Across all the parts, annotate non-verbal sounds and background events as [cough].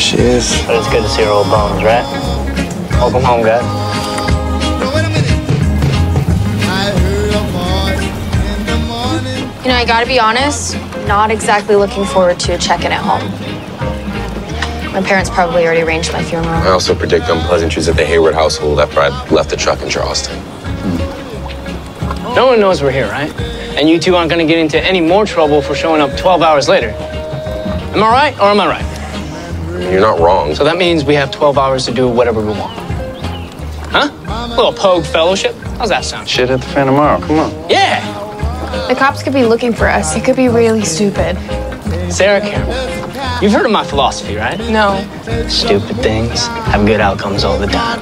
she is. But it's good to see her old bones, right? Welcome home, guys. You know, I gotta be honest, not exactly looking forward to a check-in at home. My parents probably already arranged my funeral. I also predict unpleasantries at the Heyward household after I left the truck in Charleston. No one knows we're here, right? And you two aren't gonna get into any more trouble for showing up 12 hours later. Am I right or am I right? You're not wrong. So that means we have 12 hours to do whatever we want. Huh? A little Pogue fellowship? How's that sound? Shit at the fan tomorrow. Come on. Yeah! The cops could be looking for us. It could be really stupid. Sarah Cameron, you've heard of my philosophy, right? No. Stupid things have good outcomes all the time.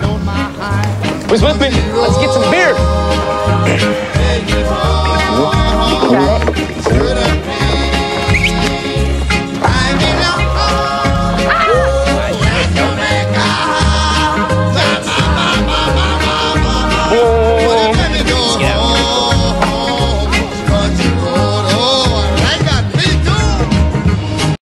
Who's with me? Let's get some beer. [clears throat]